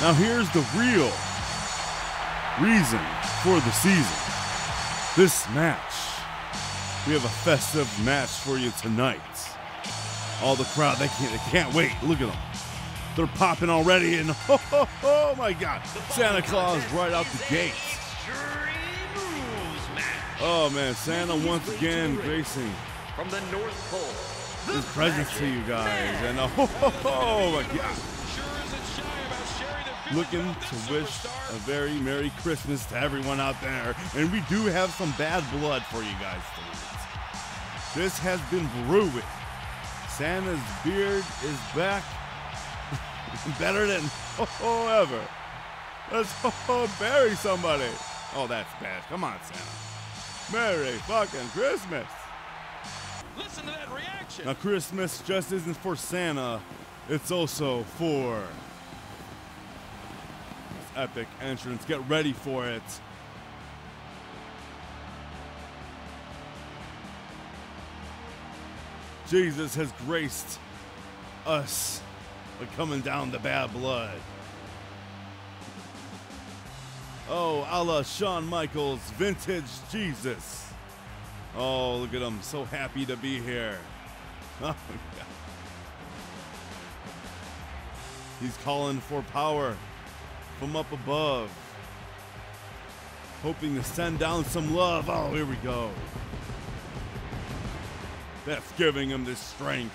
Now here's the real reason for the season. This match. We have a festive match for you tonight. All the crowd, they can't, they can't wait. Look at them. They're popping already, and oh, oh, oh my God, Santa Claus right out the gate. Oh man, Santa once again gracing from the North Pole. his presence to you guys, and oh, oh, oh my God, looking to wish a very Merry Christmas to everyone out there, and we do have some bad blood for you guys tonight. This has been brewing. Santa's beard is back, better than oh, ever. Let's oh, bury somebody. Oh, that's bad. Come on, Santa. Merry fucking Christmas. Listen to that reaction. Now, Christmas just isn't for Santa, it's also for epic entrance. Get ready for it. Jesus has graced us by coming down the bad blood. Oh, a la Shawn Michaels, vintage Jesus. Oh, look at him. So happy to be here. Oh. He's calling for power from up above. Hoping to send down some love. Oh, here we go. That's giving him this strength.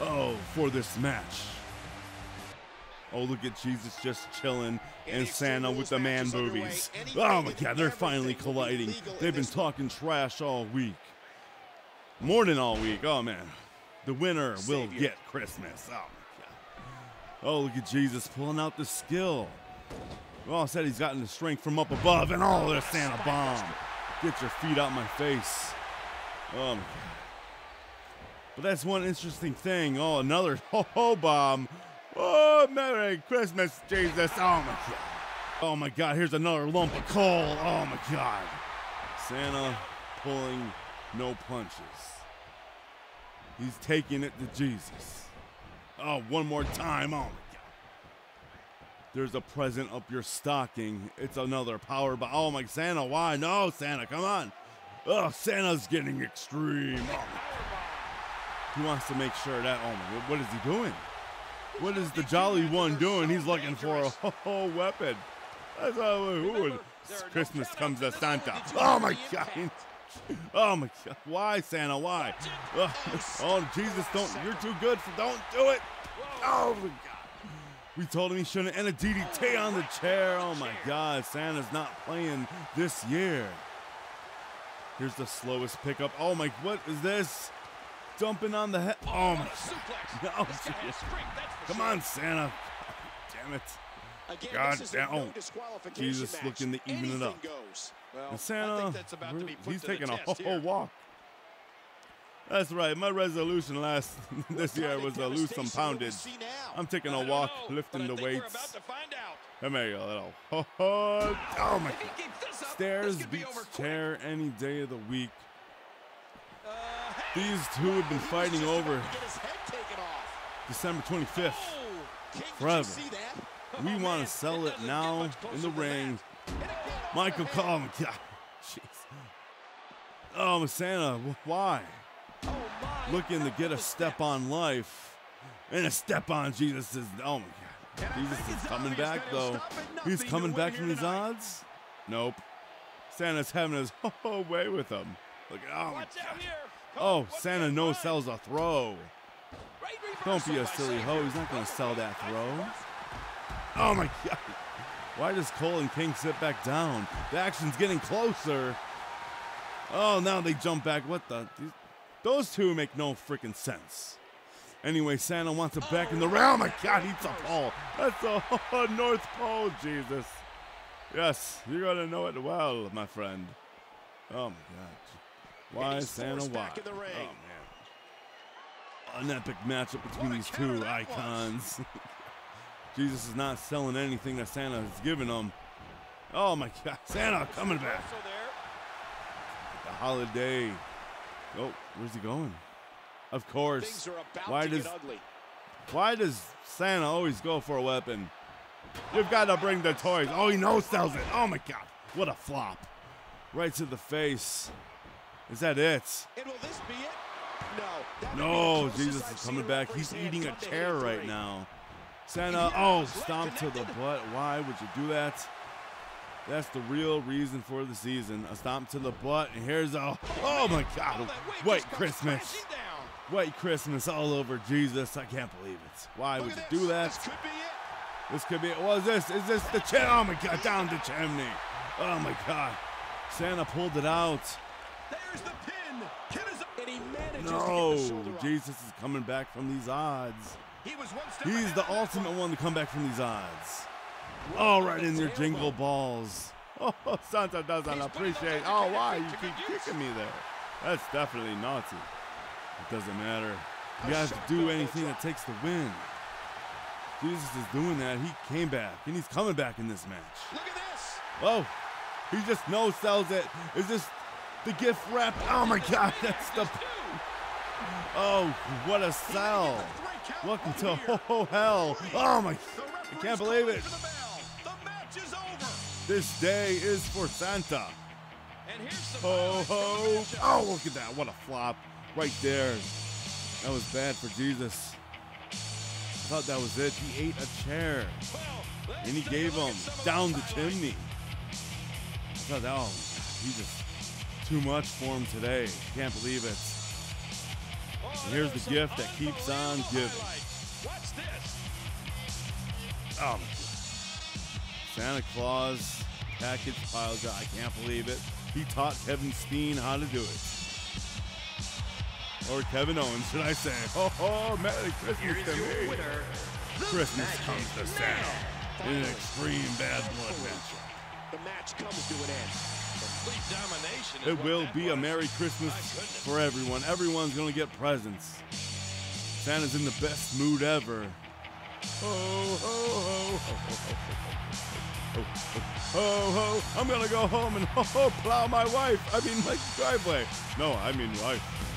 Oh, for this match. Oh, look at Jesus just chilling and Santa with the man boobies. Oh my God, they're finally colliding. They've been talking trash all week. More than all week. Oh man. The winner will get Christmas. Oh my God. Oh, look at Jesus pulling out the skill. Well, said he's gotten the strength from up above, and oh, there's Santa bomb. Get your feet out my face. Oh my God. But that's one interesting thing. Oh, another ho ho bomb. Oh, Merry Christmas, Jesus. Oh my God. Oh my God, here's another lump of coal. Oh my God. Santa pulling no punches. He's taking it to Jesus. Oh, one more time. Oh. There's a present up your stocking. It's another power bomb. Oh my Santa, why? No, Santa, come on. Oh, Santa's getting extreme. Oh. He wants to make sure that. Oh my, what is he doing? What is the Jolly One doing? He's looking for a whole weapon. That's all. Ooh, Christmas comes to Santa. Oh my God. Oh my God. Why, Santa? Why? Oh, Jesus, don't. You're too good for. Don't do it. Oh my God. We told him he shouldn't end a DDT on the chair. Oh my God. Santa's not playing this year. Here's the slowest pickup. Oh my, what is this? Dumping on the head. Oh my. No, Come on, Santa. Damn it. God damn. Oh, Jesus looking to even it up. And Santa, he's taking a whole walk. That's right. My resolution last this year was to lose some poundage. I'm taking a walk, lifting the weights. Come here, you little. Oh, oh, oh my God. Stairs beats chair any day of the week. These two have been fighting over December 25th forever. We want to sell it now in the ring. Michael Cole, jeez. Oh, Santa, why? Looking to get a step on life and a step on Jesus is. Oh my God, Jesus is coming back though. He's coming back from these odds. Nope. Santa's having his whole oh, way with him. Look at oh my God. Oh, Santa no sells a throw. Don't be a silly hoe. He's not going to sell that throw. Oh my God. Why does Cole and King sit back down? The action's getting closer. Oh, now they jump back. What the? Those two make no freaking sense. Anyway, Santa wants it back in the realm. Oh my God, he's a pole. That's a North Pole, Jesus. Yes, you're gonna know it well, my friend. Oh my God. Why, Santa? Why? Oh man. An epic matchup between these two icons. Jesus is not selling anything that Santa has given him. Oh my God, Santa coming back. The holiday. Oh, where's he going? Of course. Why does why does Santa always go for a weapon? You've got to bring the toys. Oh, he no sells it. Oh my God. What a flop. Right to the face. Is that it? And will this be it? No. that would be the No, Jesus I've is coming back. He's eating a chair right now. Santa, oh, stomp to the butt. Why would you do that? That's the real reason for the season. A stomp to the butt. And here's a, oh my God, white Christmas. White Christmas all over Jesus. I can't believe it. Why Look would you do that? This could be it. This could be. What is this? Is this the chim? Oh my God! Down the chimney. Oh my God! Santa pulled it out. There's the pin. Kid is and he manages to get the No. Jesus is coming back from these odds. He was one step He's the ultimate one. one to come back from these odds. All right in your jingle balls. Oh, Santa doesn't appreciate. Oh, why you keep kicking me there? That's definitely naughty. It doesn't matter. You have to do anything that takes the win. Jesus is doing that. He came back, and he's coming back in this match. Look at this. Oh, he just no sells it. Is this the gift wrap? Oh my God, that's the. Oh, what a sell! Welcome to ho oh, hell. Oh my, I can't believe it. This day is for Santa. And here's some Ho the ho! Oh, look at that! What a flop right there. That was bad for Jesus. I thought that was it. He ate a chair. Well, and he gave him at some of down the chimney. I thought, oh, he just too much for him today. Can't believe it. Oh, here's the gift that keeps on giving. Watch this. Oh, my God. Santa Claus package pile driver. I can't believe it. He taught Kevin Steen how to do it. Or Kevin Owens, should I say? Ho oh, ho! Oh, Merry Christmas to me. Christmas comes to Santa in an extreme bad blood match. The match comes to an end. Complete domination. It will be a. Merry Christmas for everyone. Everyone's gonna get presents. Santa's in the best mood ever ho, ho, ho, ho, ho, ho. ho, ho, ho! I'm gonna go home and ho, ho, plow my wife. I mean, my driveway. No, I mean wife.